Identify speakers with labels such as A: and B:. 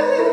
A: Woo!